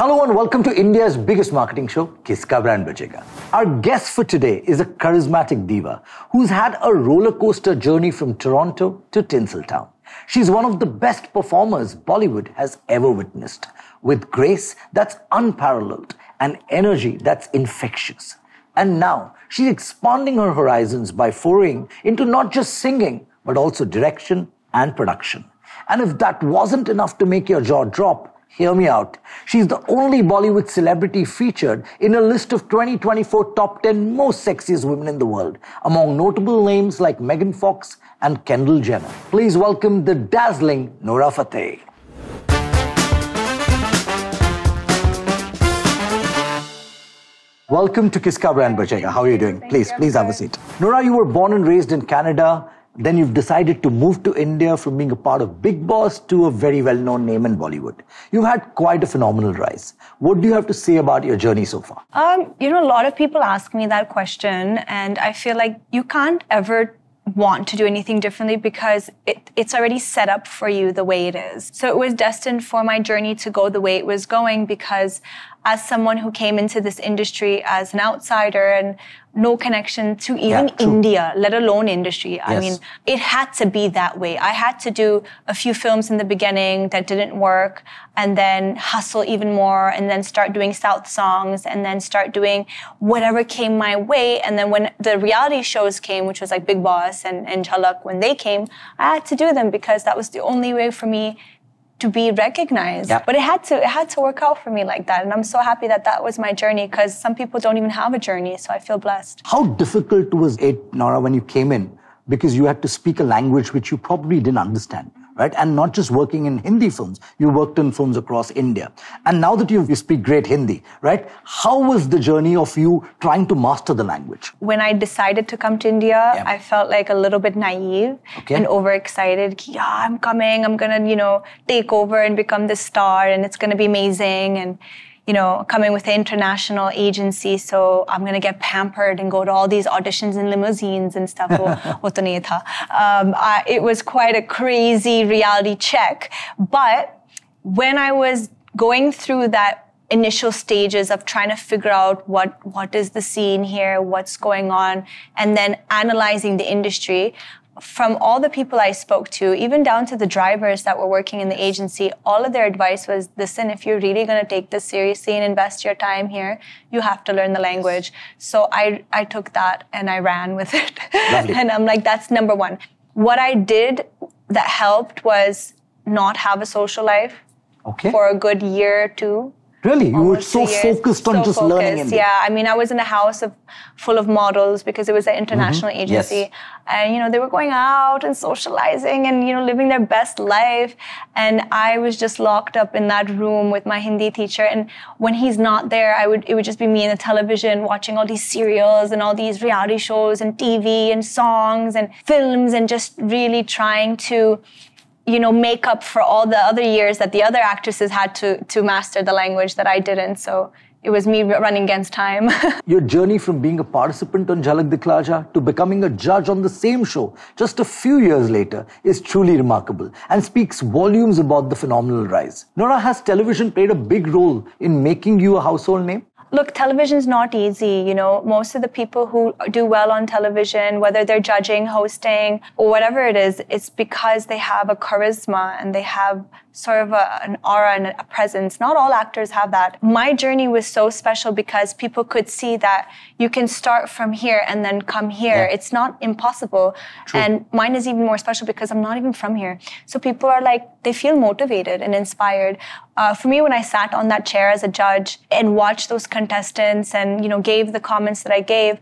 Hello and welcome to India's biggest marketing show, Kiska Brand Bajega. Our guest for today is a charismatic diva who's had a roller coaster journey from Toronto to Tinseltown. She's one of the best performers Bollywood has ever witnessed, with grace that's unparalleled and energy that's infectious. And now she's expanding her horizons by foraying into not just singing, but also direction and production. And if that wasn't enough to make your jaw drop, hear me out. She's the only Bollywood celebrity featured in a list of 2024 top 10 most sexiest women in the world, among notable names like Megan Fox and Kendall Jenner. Please welcome the dazzling Nora Fatehi. Welcome to Kiska Brand Bajega. How are you doing? Please, please have a seat. Nora, you were born and raised in Canada. Then you've decided to move to India from being a part of Bigg Boss to a very well known name in Bollywood. You've had quite a phenomenal rise. What do you have to say about your journey so far? Um, you know, a lot of people ask me that question, and I feel like you can't ever want to do anything differently because it, it's already set up for you the way it is. So it was destined for my journey to go the way it was going because as someone who came into this industry as an outsider and no connection to even Yeah. India, let alone industry. I mean, it had to be that way. I had to do a few films in the beginning that didn't work and then hustle even more and then start doing South songs and then start doing whatever came my way. And then when the reality shows came, which was like Bigg Boss and, and Jhalak, when they came, I had to do them because that was the only way for me to be recognized. Yep. But it had to it had to work out for me like that. And I'm so happy that that was my journey because some people don't even have a journey. So I feel blessed. How difficult was it, Nora, when you came in? Because you had to speak a language which you probably didn't understand, right? And not just working in Hindi films, you worked in films across India. And now that you, speak great Hindi, right? How was the journey of you trying to master the language? when I decided to come to India, Yeah. I felt like a little bit naive Okay. and overexcited. Yeah, I'm coming. I'm gonna, you know, take over and become this star, and it's gonna be amazing. And you know, coming with an international agency, so I'm gonna get pampered and go to all these auditions in limousines and stuff. um, I, it was quite a crazy reality check. But when I was going through that initial stages of trying to figure out what what is the scene here, what's going on, and then analyzing the industry, from all the people I spoke to, even down to the drivers that were working in the agency, all of their advice was listen, if you're really going to take this seriously and invest your time here, you have to learn the language. So I, I took that and I ran with it. And I'm like, that's number one. What I did that helped was not have a social life Okay. for a good year or two. Really? You were so focused on So just learning focused, Yeah, I mean, I was in a house of full of models because it was an international Mm-hmm. Yes. agency, and you know they were going out and socializing and you know living their best life, and I was just locked up in that room with my Hindi teacher. And when he's not there, I would it would just be me in the television watching all these serials and all these reality shows and TV and songs and films and just really trying to you know, make up for all the other years that the other actresses had to to master the language that I didn't. So it was me running against time. Your journey from being a participant on Jhalak Dikhhla Jaa to becoming a judge on the same show just a few years later is truly remarkable and speaks volumes about the phenomenal rise. Nora, has television played a big role in making you a household name? Look, television's not easy. You know, most of the people who do well on television, whether they're judging, hosting, or whatever it is, it's because they have a charisma and they have sort of a, an aura and a presence. Not all actors have that. My journey was so special because people could see that you can start from here and then come here. Yeah. It's not impossible. And mine is even more special because I'm not even from here. So people are like, they feel motivated and inspired. Uh, for me, when I sat on that chair as a judge and watched those contestants and, you know, gave the comments that I gave,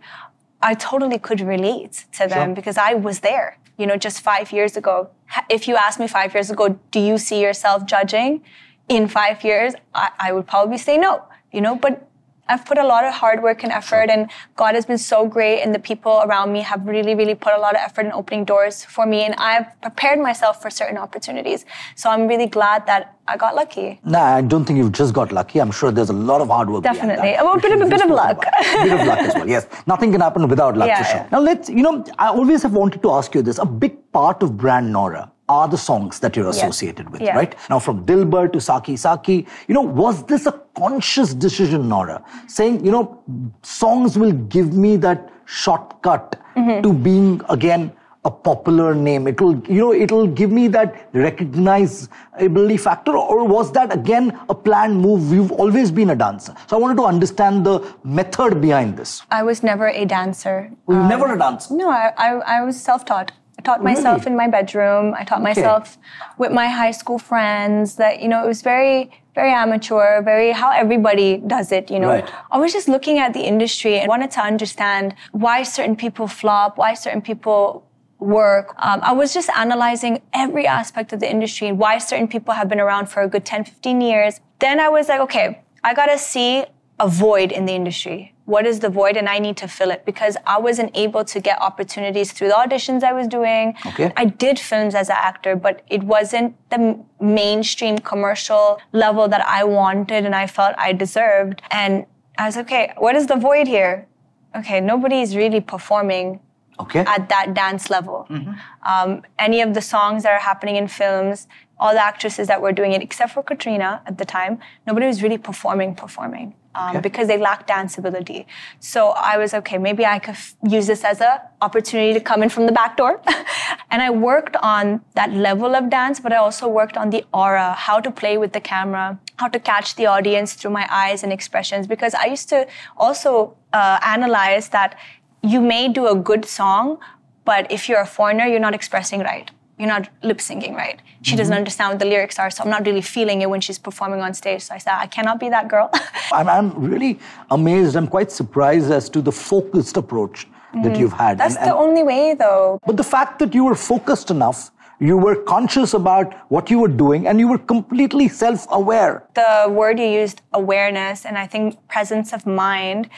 I totally could relate to them Sure. because I was there, you know, just five years ago. If you asked me five years ago, do you see yourself judging in five years? I, I would probably say no, you know, but I've put a lot of hard work and effort, and God has been so great, and the people around me have really, really put a lot of effort in opening doors for me, and I've prepared myself for certain opportunities. So I'm really glad that I got lucky. No, I don't think you've just got lucky. I'm sure there's a lot of hard work. Definitely. that, Well, a bit of- a bit of luck. A bit of luck as well. Yes, nothing can happen without luck Yeah, for sure. yeah. Now let's, you know, I always have wanted to ask you this. A big part of brand Nora are the songs that you're associated with, Yeah. right? Now, from Dilbar to Saki Saki, you know, was this a conscious decision, Nora? Saying, you know, songs will give me that shortcut Mm-hmm. to being again a popular name. It will, you know, it'll give me that recognizability factor, or was that again a planned move? You've always been a dancer, so I wanted to understand the method behind this. I was never a dancer. Um, never a dancer? No, I, I, I was self-taught. I taught myself Really? in my bedroom. I taught myself with my high school friends. That you know, it was very, very amateur, very how everybody does it. You know, Right. I was just looking at the industry and wanted to understand why certain people flop, why certain people work. Um, I was just analyzing every aspect of the industry and why certain people have been around for a good 10, 15 years. Then I was like, okay, I gotta see a void in the industry. What is the void? And I need to fill it because I wasn't able to get opportunities through the auditions I was doing. Okay. I did films as an actor, but it wasn't the mainstream commercial level that I wanted and I felt I deserved. And I was okay, what is the void here? Okay, nobody's really performing Okay. at that dance level. Um, any of the songs that are happening in films, all the actresses that were doing it, except for Katrina at the time, nobody was really performing, performing. Um, Okay. Because they lacked danceability. So I was okay, maybe I could f- use this as an opportunity to come in from the back door. and I worked on that level of dance, but I also worked on the aura, how to play with the camera, how to catch the audience through my eyes and expressions. Because I used to also uh, analyze that you may do a good song, but if you're a foreigner, you're not expressing right. You're not lip syncing right. She doesn't understand what the lyrics are, so I'm not really feeling it when she's performing on stage. So I said, I cannot be that girl. I'm, I'm really amazed. I'm quite surprised as to the focused approach that you've had. Mm-hmm. That's And- the only way, though. but the fact that you were focused enough, you were conscious about what you were doing, and you were completely self aware. The word you used, awareness, and I think presence of mind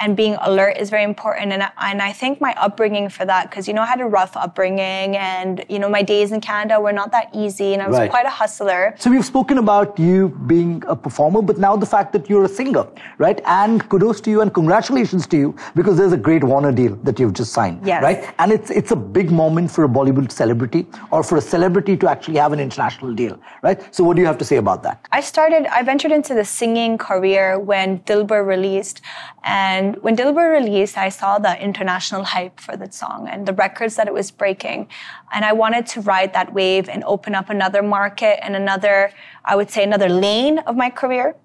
and being alert is very important. And I, and I think my upbringing for that, because, you know, I had a rough upbringing and, you know, my days in Canada were not that easy and I was Right. quite a hustler. So we've spoken about you being a performer, but now the fact that you're a singer, right? And kudos to you and congratulations to you because there's a great Warner deal that you've just signed, Yes. right? And it's it's a big moment for a Bollywood celebrity or for a celebrity to actually have an international deal, right? So what do you have to say about that? I started, I ventured into the singing career when Dilbar released. And when Dilbar released, I saw the international hype for that song and the records that it was breaking. And I wanted to ride that wave and open up another market and another, I would say, another lane of my career.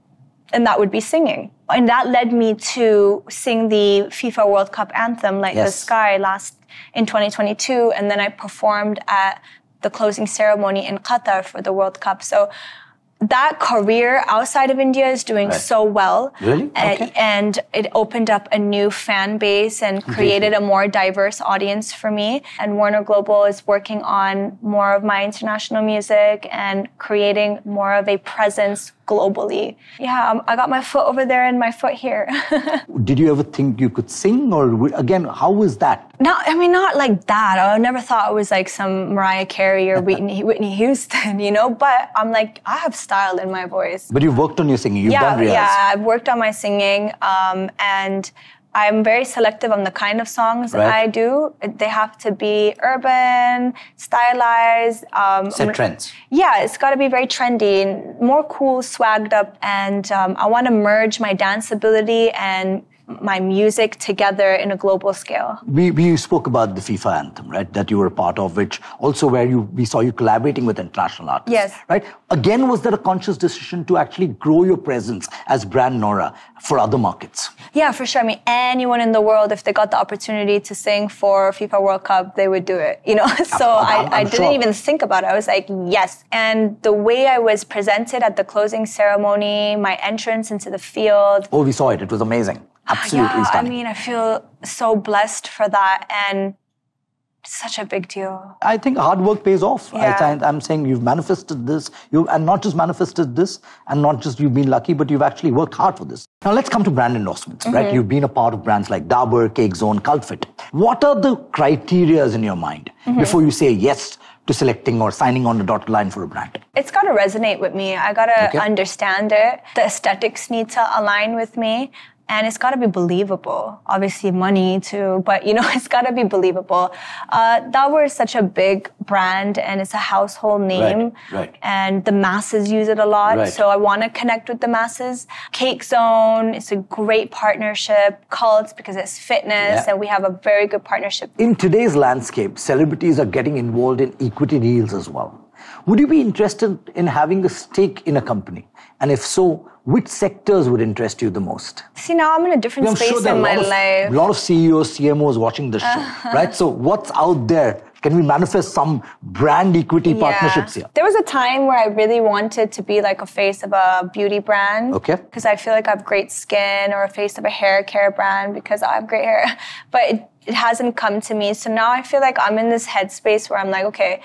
And that would be singing. And that led me to sing the FIFA World Cup anthem, Light the Sky, last in 2022. And then I performed at the closing ceremony in Qatar for the World Cup. So that career outside of India is doing Right. so well. Really? Okay. And it opened up a new fan base and created a more diverse audience for me. And Warner Global is working on more of my international music and creating more of a presence globally. Yeah, um, I got my foot over there and my foot here. Did you ever think you could sing, or again, how was that? Not, I mean, not like that. I never thought it was like some Mariah Carey or Whitney, Whitney Houston, you know. But I'm like, I have style in my voice. But you've worked on your singing. You've yeah, done reels. yeah. I've worked on my singing, um, and I'm very selective on the kind of songs that Right. I do. They have to be urban, stylized. Um, Set trends. yeah, it's got to be very trendy and more cool, swagged up. And um, I want to merge my dance ability and my music together in a global scale. We, we spoke about the FIFA anthem, right? That you were a part of, which also where you we saw you collaborating with international artists. Yes. Right? Again, was that a conscious decision to actually grow your presence as brand Nora for other markets? Yeah, for sure. I mean, anyone in the world, if they got the opportunity to sing for FIFA World Cup, they would do it. You know, so I'm- I, I I'm didn't sure. even think about it. I was like, yes. And the way I was presented at the closing ceremony, my entrance into the field. Oh, we saw it. It was amazing. Absolutely yeah, I mean, I feel so blessed for that, and such a big deal. I think hard work pays off. Yeah. I, am saying you've manifested this, you and not just manifested this, and not just you've been lucky, but you've actually worked hard for this. Now let's come to brand endorsements, right? Mm-hmm. You've been a part of brands like Dabur, Cake Zone, Cultfit. What are the criterias in your mind Mm-hmm. before you say yes to selecting or signing on the dotted line for a brand? It's got to resonate with me. I got to Okay. understand it. The aesthetics need to align with me. And it's got to be believable. Obviously, money too, but you know, it's got to be believable. Uh, Dabur is such a big brand and it's a household name, Right, right. and the masses use it a lot. Right. So I want to connect with the masses. Cake Zone, it's a great partnership. Cults because it's fitness, Yeah. and we have a very good partnership. In today's landscape, celebrities are getting involved in equity deals as well. Would you be interested in having a stake in a company? And if so, which sectors would interest you the most? See, now I'm in a different I'm space sure in a my lot, of, life. Uh-huh. lot of CEOs, CMOs watching this show, right? So, what's out there? Can we manifest some brand equity partnerships here? There was a time where I really wanted to be like a face of a beauty brand. Okay. Because I feel like I have great skin, or a face of a hair care brand because I have great hair. But it, it hasn't come to me. So now I feel like I'm in this headspace where I'm like, okay,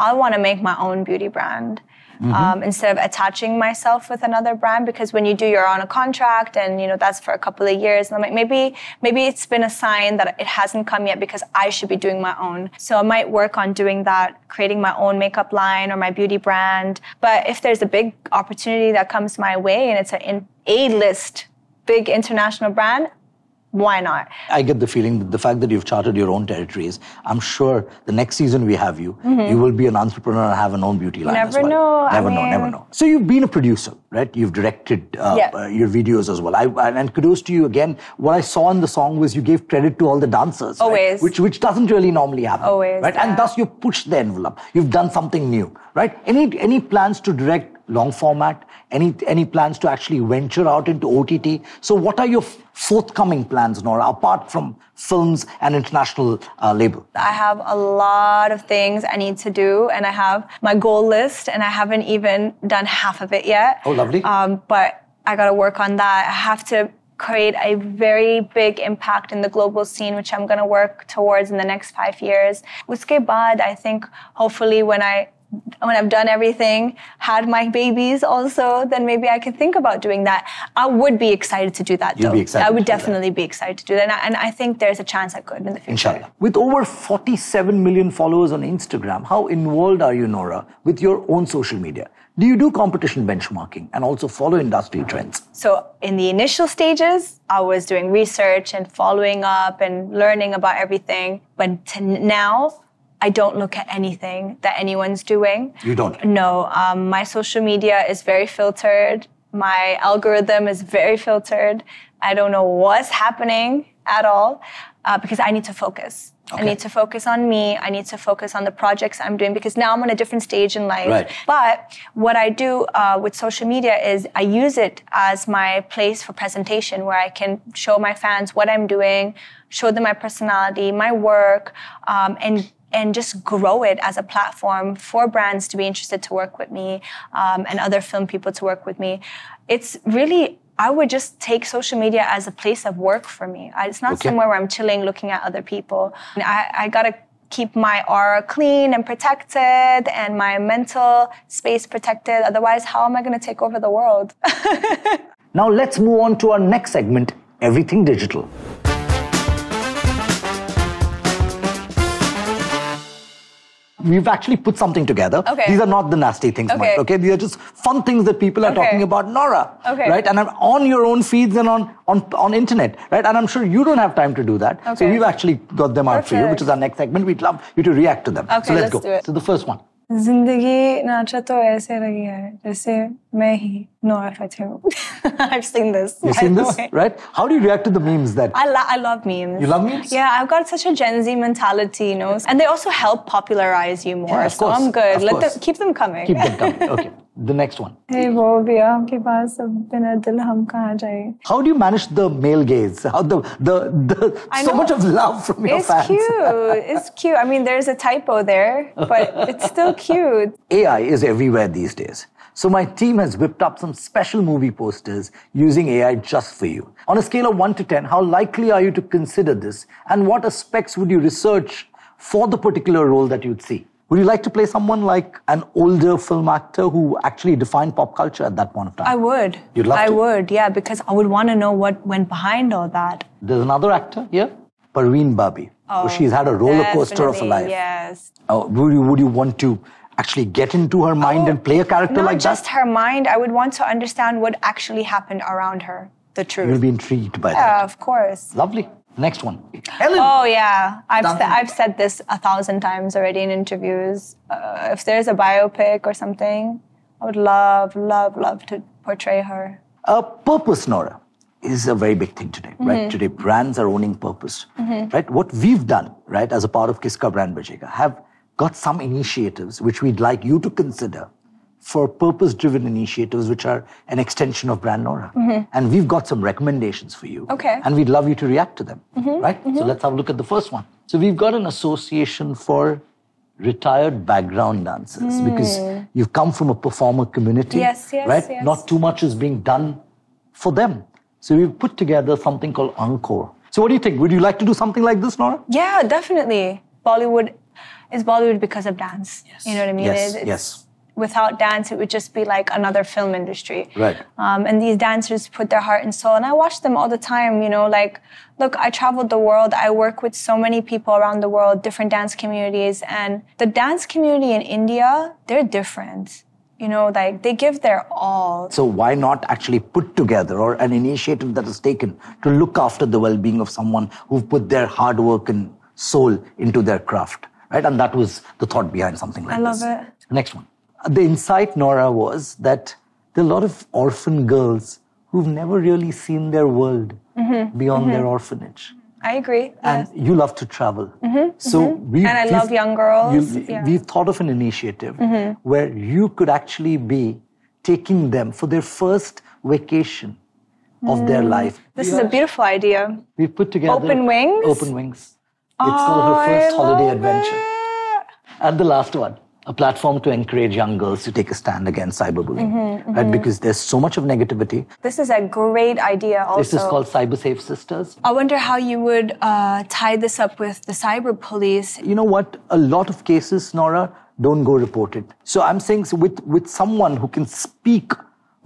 I want to make my own beauty brand. Mm-hmm. Um, instead of attaching myself with another brand because when you do you're on a contract and you know that's for a couple of years and I'm like maybe maybe it's been a sign that it hasn't come yet because I should be doing my own so I might work on doing that creating my own makeup line or my beauty brand but if there's a big opportunity that comes my way and it's an A-list big international brand why not I get the feeling that the fact that you've charted your own territories, I'm sure the next season we have you, you will be an entrepreneur and have an own beauty line. as Mm-hmm. Never well. know, I Never know, never know. So you've been a producer, right? You've directed uh, Yeah. uh, your videos as well. I, and- kudos to you again. What I saw in the song was you gave credit to all the dancers, right? Always. which which doesn't really normally happen, Always, right? And thus you pushed the envelope. You've done something new, right? Any any plans to direct long format? Any any plans to actually venture out into OTT? So what are your forthcoming plans, Nora, apart from films and international uh, label? I have a lot of things I need to do, and I have my goal list, and I haven't even done half of it yet. Oh, lovely. Um, but I got to work on that. I have to create a very big impact in the global scene, which I'm going to work towards in the next five years. Uske baad, I think hopefully when I when I've done everything, had my babies also, then maybe I can think about doing that. I would be excited to do that You'd though. be excited I would definitely be excited to do that. And I, and I think there's a chance I could in the future. Inshallah. With over 47 million followers on Instagram, how involved are you, Nora, with your own social media? Do you do competition benchmarking and also follow industry trends? So in the initial stages, I was doing research and following up and learning about everything. But to now, I don't look at anything that anyone's doing. You don't? No, um, my social media is very filtered. My algorithm is very filtered. I don't know what's happening at all uh, because I need to focus. I need to focus on me. I need to focus on the projects I'm doing because now I'm on a different stage in life. Right. But what I do uh, with social media is I use it as my place for presentation where I can show my fans what I'm doing, show them my personality, my work, um, and and just grow it as a platform for brands to be interested to work with me um, and other film people to work with me. It's really I would just take social media as a place of work for me. It's not Okay. somewhere where I'm chilling, looking at other people. I, I gotta keep my aura clean and protected and my mental space protected. Otherwise, how am I gonna take over the world? Now let's move on to our next segment, Everything Digital. We've actually put something together. Okay. These are not the nasty things, Mike, Okay. okay? These are just fun things that people are Okay. talking about Nora. Okay. Right? And I'm on your own feeds and on, on, on internet, right? And I'm sure you don't have time to do that. So Okay. we've actually got them out for you, Perfect. which is our next segment. We'd love you to react to them. Okay, so let's, let's go. do it. So the first one. जिंदगी नाचा तो ऐसे लगी है जैसे Mahi. No, I've seen this. You've seen this, way. right? How do you react to the memes that? I, lo- I love memes. You love memes? Yeah, I've got such a Gen Z mentality, you know, and they also help popularize you more. Yeah, of so course, I'm good. Of Let course. them keep them coming. Keep them coming. Okay. The next one. Hey, wo bia, paas dil hum. How do you manage the male gaze? How the the, the so know. much of love from your it's fans. It's cute. It's cute. I mean, there's a typo there, but it's still cute. AI is everywhere these days. So my team has whipped up some special movie posters using AI just for you. On a scale of 1 to 10, how likely are you to consider this and what aspects would you research for the particular role that you'd see? Would you like to play someone like an older film actor who actually defined pop culture at that point of time? I would. You'd love I to? would, yeah, because I would want to know what went behind all that. There's another actor here, Parveen Babi. She's had a roller coaster of a life. Yes. Uh, would, you, would you want to actually get into her mind and play a character Not like just her mind. I would want to understand what actually happened around her. the truth. You'll be intrigued by yeah, that. of course. Lovely. Next one. Helen. Oh yeah, I've sa- I've said this a thousand times already in interviews. Uh, if there's a biopic or something, I would love, love, love to portray her. Uh, purpose, Nora, is a very big thing today, Mm-hmm. right? Today, brands are owning purpose, right? What we've done, right, as a part of Kiska Brand Bajega, have got some initiatives which we'd like you to consider for purpose-driven initiatives which are an extension of Brand Nora. And we've got some recommendations for you. Mm-hmm. Okay. Mm-hmm. And we'd love you to react to them, right? So let's have a look at the first one. So we've got an association for retired background dancers because you've come from a performer community. Yes, yes, right? yes. Not too much is being done for them. So we've put together something called Encore. So what do you think? Would you like to do something like this, Nora? Yeah, definitely. Bollywood is Bollywood because of dance. You know what I mean? Yes, It- yes. Without dance, it would just be like another film industry. Right. Um, and these dancers put their heart and soul, and I watch them all the time. You know, like, look, I traveled the world. I work with so many people around the world, different dance communities, and the dance community in India, they're different. You know, like they give their all. So why not actually put together or an initiative that is taken to look after the well-being of someone who've put their hard work and soul into their craft, right? And that was the thought behind something like this. I love this. it. Next one. The insight, Nora, was that there are a lot of orphan girls who've never really seen their world Mm-hmm. beyond their orphanage. I agree. and you love to travel. So we Mm-hmm. And I love young girls, You, yeah. We've thought of an initiative Mm-hmm. where you could actually be taking them for their first vacation of their life. Mm. this is a beautiful idea. We've put together Open Wings? Open wings. It's called her first holiday adventure. it. And the last one, a platform to encourage young girls to take a stand against cyberbullying, Mm-hmm, right? Because there's so much of negativity. This is a great idea. Also, This is called Cyber Safe Sisters. I wonder how you would uh, tie this up with the cyber police. you know what? A lot of cases, Nora, don't go reported. So I'm saying so with, with someone who can speak,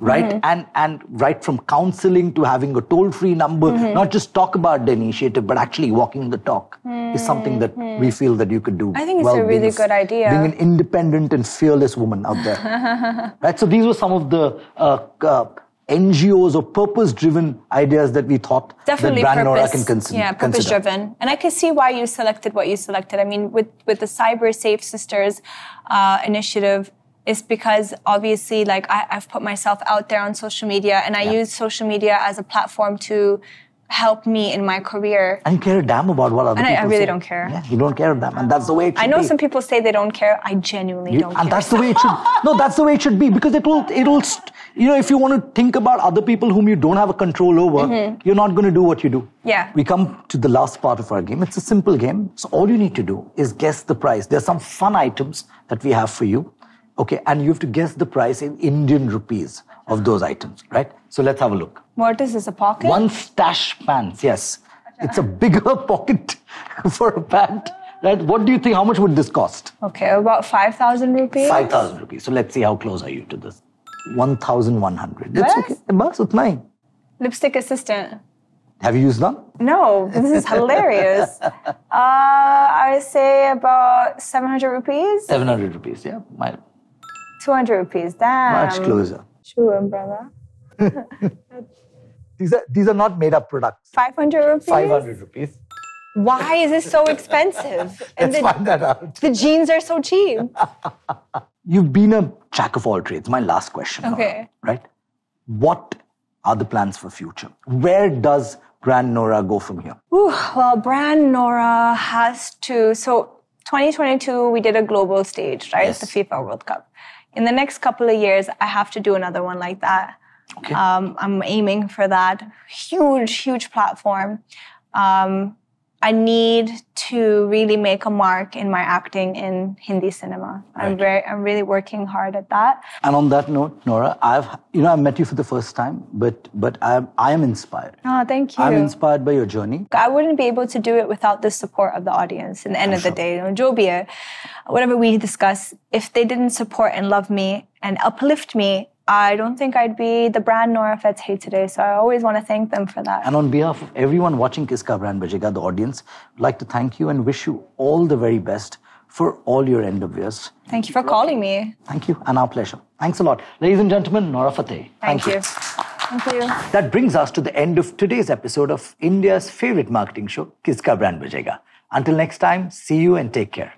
right? Mm-hmm. And, and right from counseling to having a toll free number, Mm-hmm. not just talk about the initiative, but actually walking the talk is something that we feel that you could do. Mm-hmm. I think it's well, a really good idea. Being an independent and fearless woman out there. right? So these were some of the uh, uh, NGOs or purpose driven ideas that we thought Definitely that Brand Nora purpose. can consider. yeah, purpose driven. And I can see why you selected what you selected. I mean, with with the Cyber Safe Sisters uh, initiative, is because obviously, like I, I've put myself out there on social media, and I use social media as a platform to help me in my career. I don't care a damn about what other And I- I really say. don't care. Yeah, you don't care a damn, and that's the way it should I know be. some people say they don't care. I genuinely You- don't and care. that's the way it should. No, that's the way it should be because it will. It will. St- you know, if you want to think about other people whom you don't have a control over, you're not going to do what you do. Mm-hmm. Yeah. We come to the last part of our game. It's a simple game. So all you need to do is guess the price. There's some fun items that we have for you. Okay, and you have to guess the price in Indian rupees of those items, right? So let's have a look. What is this? A pocket? One stash pants, yes. It's a bigger pocket for a pant, right? What do you think? How much would this cost? Okay, about five thousand rupees. 5,000 rupees. So let's see how close are you to this. 1,100. That's okay. Bas, utna. Lipstick assistant. Have you used one? No, this is hilarious. uh, I say about 700 rupees, 700 rupees, yeah. My, 200 rupees. Damn. much closer. Shoe umbrella. These are, these are not made up products. 500 rupees. 500 rupees. Why is this so expensive? And Let's the, find that out. the jeans are so cheap. You've been a jack of all trades. My last question. Nora, Okay. right? What are the plans for future? Where does Brand Nora go from here? Ooh, well, brand Nora has to. So, 2022, we did a global stage, right? Yes. The FIFA World Cup. In the next couple of years, I have to do another one like that. Okay. Um, I'm aiming for that huge, huge platform. Um, I need to really make a mark in my acting in Hindi cinema. I'm very, I'm really working hard at that. And on that note, Nora, I've you know I met you for the first time, but but I am I am inspired. Oh, thank you. I'm inspired by your journey. I wouldn't be able to do it without the support of the audience. In the end of the day, you know, jo bhi hai, whatever we discuss, if they didn't support and love me and uplift me, I don't think I'd be the brand Nora Fatehi today. So I always want to thank them for that. And on behalf of everyone watching Kiska Brand Bajega, the audience, I'd like to thank you and wish you all the very best for all your endeavors. Thank you for calling me. Thank you, and our pleasure. Thanks a lot. Ladies and gentlemen, Nora Fatehi. Thank, you. Thank you. That brings us to the end of today's episode of India's favorite marketing show, Kiska Brand Bajega. Until next time, see you and take care.